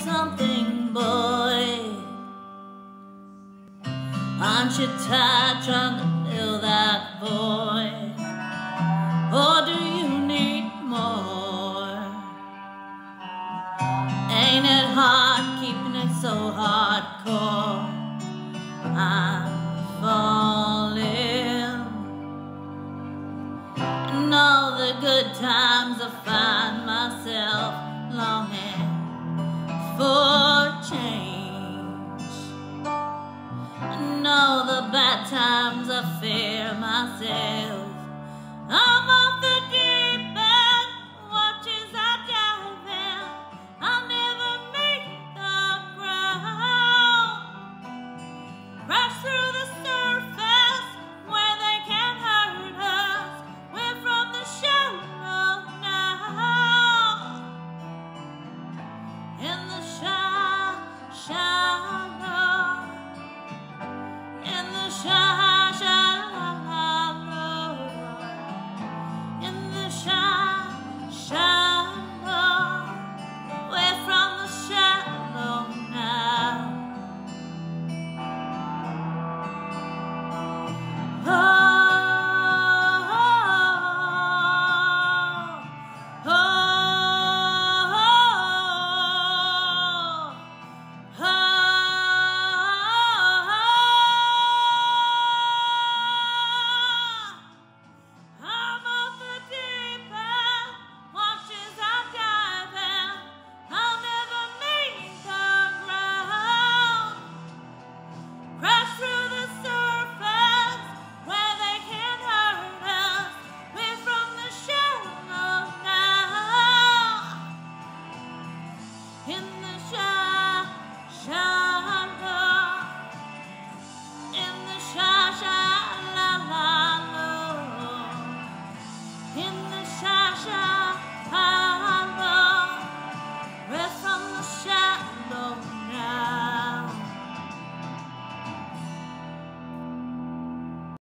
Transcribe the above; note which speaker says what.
Speaker 1: something, boy. Aren't you tired trying to fill that void? Or do you need more? Ain't it hard keeping it so hardcore? I'm falling, and all the good times are. times I fear myself. in